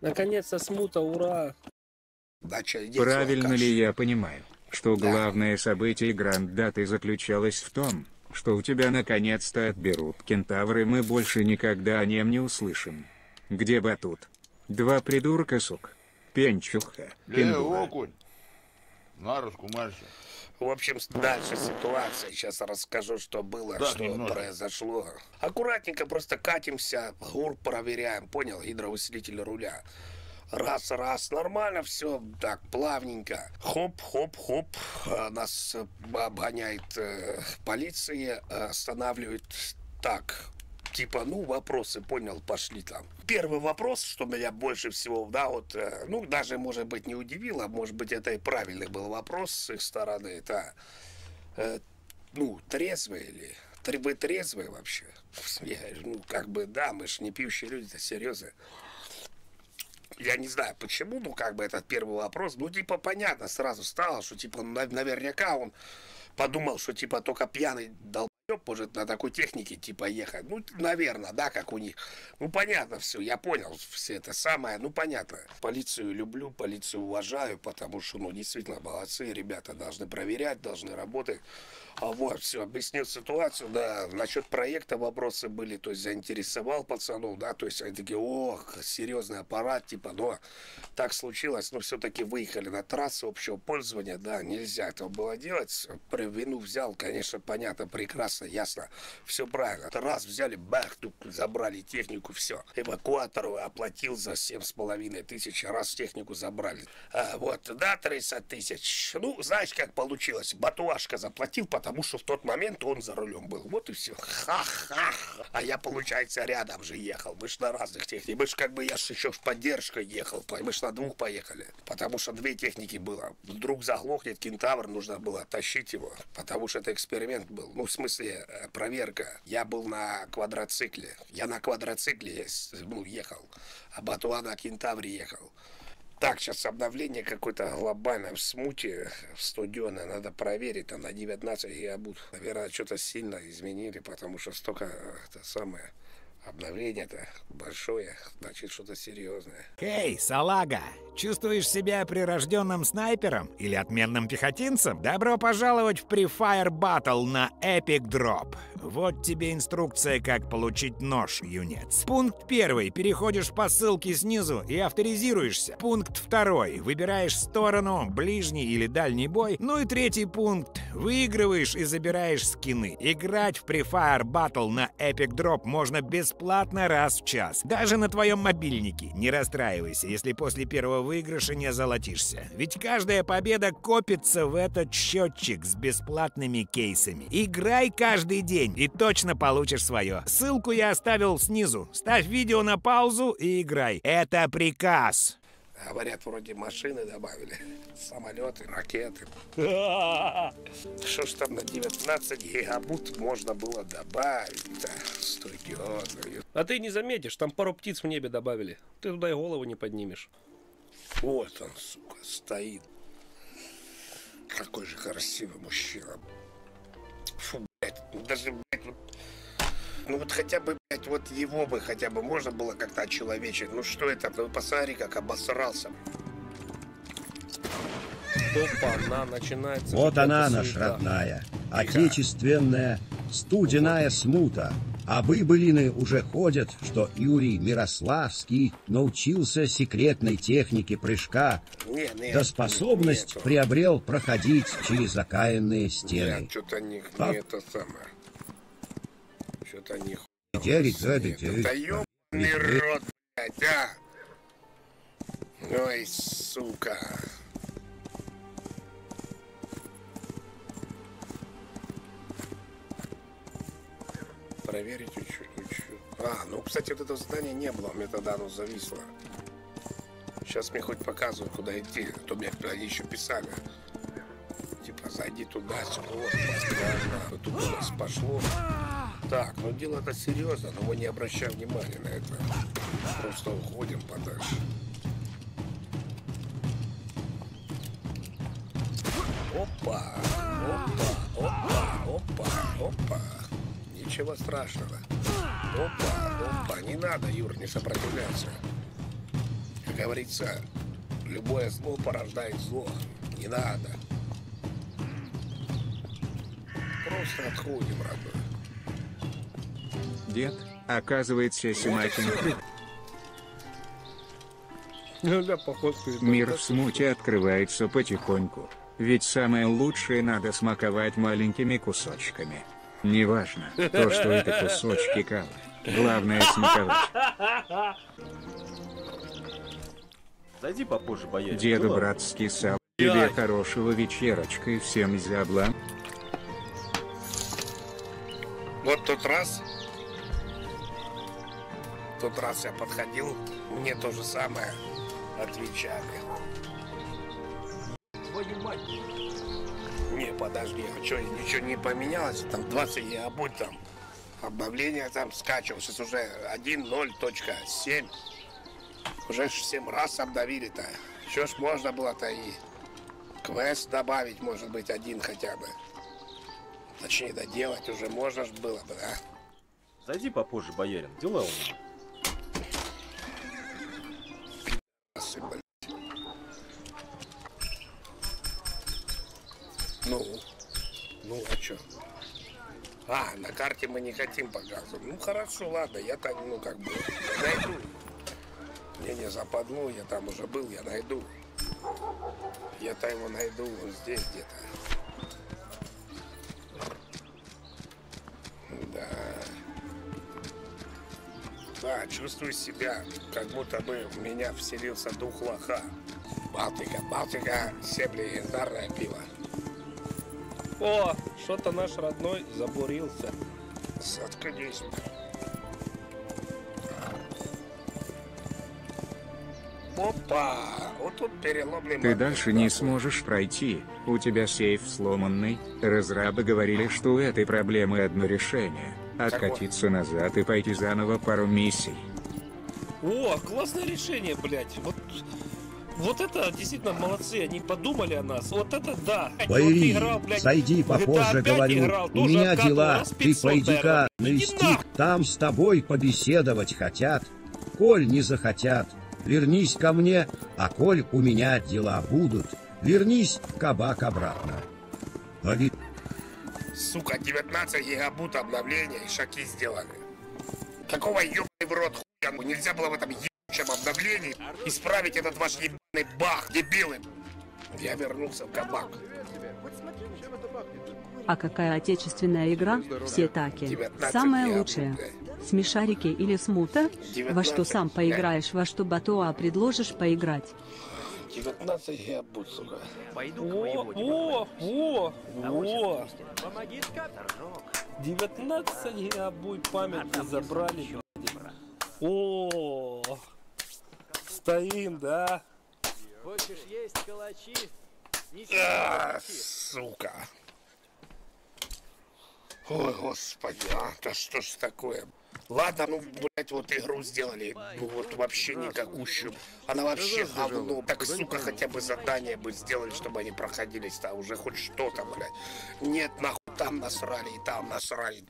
Наконец-то смута, ура! Правильно ли я понимаю, что главное событие гранд-даты заключалось в том, что у тебя наконец-то отберут кентавры, мы больше никогда о нем не услышим. Где Батут? Два придурка, сук. Пенчуха. Э, окунь. На Маша. В общем, дальше ситуация. Сейчас расскажу, что было, Да, что немножко. произошло. Аккуратненько просто катимся, ГУР проверяем, понял, гидроусилитель руля. Раз, раз, нормально все, так, плавненько. Хоп, хоп, хоп. А, Нас э, обгоняет э, полиция, э, останавливает. Так, типа, ну, вопросы, понял, пошли там. Первый вопрос, что меня больше всего, да, вот, э, ну, даже, может быть, не удивило, может быть, это и правильный был вопрос с их стороны, это, э, ну, трезвые ли? Тр- Вы трезвые вообще? Я, ну, как бы, да, мы же не пьющие люди, это серьезно. Я не знаю почему, ну, как бы этот первый вопрос, ну, типа, понятно сразу стало, что, типа, на- наверняка он подумал, что, типа, только пьяный долбоеб может на такой технике, типа, ехать. Ну, наверное, да, как у них. Ну, понятно все, я понял все это самое, ну, понятно. Полицию люблю, полицию уважаю, потому что, ну, действительно, молодцы, ребята должны проверять, должны работать. А вот, все, объяснил ситуацию, да, насчет проекта вопросы были, то есть заинтересовал пацанов, да, то есть они такие, ох, серьезный аппарат, типа, но так случилось, но все-таки выехали на трассу общего пользования, да, нельзя этого было делать, При- вину взял, конечно, понятно, прекрасно, ясно, все правильно. Раз взяли, бах, тут забрали технику, все. Эвакуатору оплатил за семь с половиной тысяч, раз технику забрали. А, вот, да, 30 тысяч. Ну, знаешь, как получилось, Батуашка заплатил, потому что в тот момент он за рулем был. Вот и все. Ха-ха. А я, получается, рядом же ехал. Мы ж на разных техниках. Мы ж как бы, я ж еще с поддержкой ехал. Мы ж на двух поехали. Потому что две техники было. Вдруг заглохнет кентавр, нужно было тащить его. Потому что это эксперимент был. Ну, в смысле, э, проверка. Я был на квадроцикле. Я на квадроцикле ну, ехал. А Батуа на кентавре ехал. Так, сейчас обновление какое-то глобальное в смуте, в студионе, надо проверить, там на 19 гигабут. Наверное, что-то сильно изменили, потому что столько, э, это самое, обновление-то большое, значит, что-то серьезное. Эй, салага, чувствуешь себя прирожденным снайпером или отменным пехотинцем? Добро пожаловать в Pre-Fire Battle на Epic Drop. Вот тебе инструкция, как получить нож, юнец. Пункт первый. Переходишь по ссылке снизу и авторизируешься. Пункт второй. Выбираешь сторону, ближний или дальний бой. Ну и третий пункт. Выигрываешь и забираешь скины. Играть в Pre-Fire Battle на Epic Drop можно бесплатно раз в час. Даже на твоем мобильнике. Не расстраивайся, если после первого выигрыша не золотишься. Ведь каждая победа копится в этот счетчик с бесплатными кейсами. Играй каждый день и точно получишь свое. Ссылку я оставил снизу. Ставь видео на паузу и играй. Это приказ. Говорят, вроде машины добавили, самолеты, ракеты. Что ж там на 19 гигабут можно было добавить-то? Студионную. А ты не заметишь, там пару птиц в небе добавили. Ты туда и голову не поднимешь. Вот он, сука, стоит. Какой же красивый мужчина. Даже, блядь, вот, ну вот хотя бы, блядь, вот его бы хотя бы можно было как-то очеловечить. Ну что это? Ну посмотри, как обосрался. Опа, она начинается. Вот она, наша родная, отечественная, студеная смута. А быбылины уже ходят, что Юрий Мирославский научился секретной технике прыжка, Не, не, да способность нету. приобрел проходить через окаянные стены. Нет, что-то не, А? не это самое. Что-то не хуй. Дядя, Нет, дядя. Да ёбаный рот, блядь, а! Ой, сука. Проверить учу. А, ну, кстати, вот это здание не было, мне тогда оно зависло. Сейчас мне хоть показывают, куда идти, а то мне они еще писали. Типа, зайди туда, сюда, вот тут у нас пошло. Так, ну дело-то серьезно, но мы не обращаем внимания на это. Просто уходим подальше. Опа, опа, опа, опа, опа. Ничего страшного. Опа, опа, не надо, Юр, не сопротивляться. Как говорится, любое зло порождает зло. Не надо. Просто отходим, родной. Дед, оказывается, Симакин Ну. Мир в смуте открывается потихоньку. Ведь самое лучшее надо смаковать маленькими кусочками. Неважно, то, что это кусочки калы. Главное смаковать. Зайди попозже, боярин. Деду Дела. братский сал. Тебе хорошего вечерочка и всем зябла. Вот тот раз, тот раз я подходил, мне то же самое отвечали. Не, подожди, а что, ничего не поменялось? Там 20 гигабайт там. Обновление там скачивал. Сейчас уже 1.0.7. Уже ж 7 раз обновили-то. Что ж можно было-то и квест добавить, может быть, один хотя бы. Точнее, доделать уже можно ж было бы, да? Зайди попозже, боярин. Дела у меня.Асы, а на карте мы не хотим показывать. Ну хорошо, ладно, я так, ну как бы, найду. Мне не западло, я там уже был, я найду. Я-то его найду вот здесь где-то. Да. Да, чувствую себя, как будто бы в меня вселился дух лоха. Балтика, Балтика, легендарное пиво. О, что-то наш родной забурился. Заткнись. Опа! Вот тут переломный Ты дальше не сможешь пройти, у тебя сейф сломанный. Разрабы говорили, что у этой проблемы одно решение. Откатиться назад и пойти заново пару миссий. О, классное решение, блядь. Вот, вот это действительно молодцы, они подумали о нас. Вот это да. Вот играл, блядь, в GTA попозже, 5 говорю. играл, У меня дела, ты 500, пойди-ка навести. нахуй. Там с тобой побеседовать хотят. Коль не захотят, вернись ко мне, а коль у меня дела будут, вернись кабак обратно. Ведь Сука, 19 гигабут обновления и шаки сделали. Какого ебаный в рот хуя? Ну, Нельзя было в этом ебучем обновлении исправить этот ваш ебаный бах, дебилы. Я вернулся в кабак. А какая отечественная игра? Все таки. 19 Самая лучшая. Смешарики или смута? Во что 19, сам поиграешь, во что Батуа предложишь поиграть. 19 гигабут, сука. О, о, о, о. 19 гигабайт памяти забрали. блядь. О, стоим, да? А, сука. Ой, господи, а, да что ж такое? Ладно, ну, блядь, вот игру сделали, ну вот вообще никакущую. Она вообще говно. Так, сука, хотя бы задание бы сделали, чтобы они проходились, там уже хоть что-то, блядь. Нет, нахуй, там насрали и там насрали.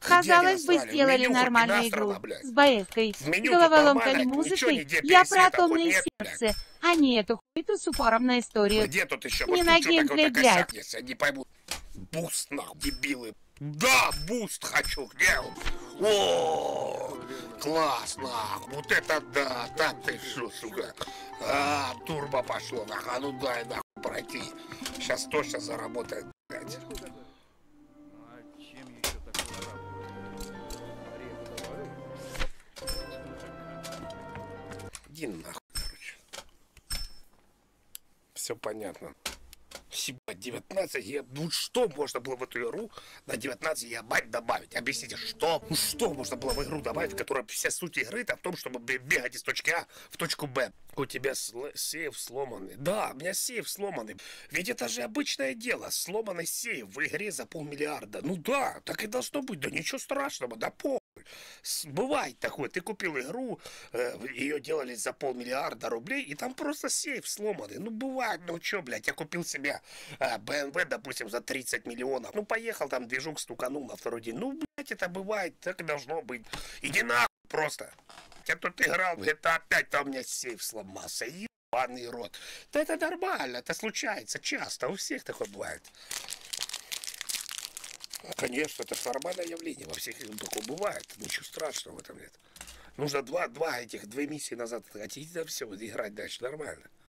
Казалось бы, сделали нормальную игру с боевкой, с головоломкой музыкой. Я про атомное сердце, а не эту хуйню с упором на историю. Где тут еще? Не на что геймплей, блядь. Я не пойму. Boost, нахуй, дебилы. Да, boost хочу, где он? О, класс, нахуй, вот это да, так ты шо, сука. А, турбо пошло, нахуй, а ну дай, нахуй, пройти. Сейчас точно заработает, блядь. Иди нахуй, короче. Все понятно. Ебать, 19 гигабайт. Ну что можно было в эту игру на 19 гигабайт добавить? Объясните, что? Ну что можно было в игру добавить, в которой вся суть игры это в том, чтобы бе- бегать из точки А в точку Б. У тебя сейф сломанный. Да, у меня сейф сломанный. Ведь это же обычное дело. Сломанный сейф в игре за полмиллиарда. Ну да, так и должно быть. Да ничего страшного, да похуй. Бывает такое, ты купил игру, э, ее делали за полмиллиарда рублей, и там просто сейф сломанный. Ну, бывает, ну что, блядь, я купил себе э, BMW, допустим, за 30 миллионов. Ну, поехал там, движок стуканул на второй день. Ну, блядь, это бывает, так и должно быть. Иди нахуй просто. Я тут играл в GTA 5, там у меня сейф сломался. Ебаный рот. Да это нормально, это случается часто, у всех такое бывает. А, Конечно, это ж нормальное явление, во всех такое бывает, ничего страшного в этом нет. Нужно два, два этих, две миссии назад отойти, да все, играть дальше, нормально.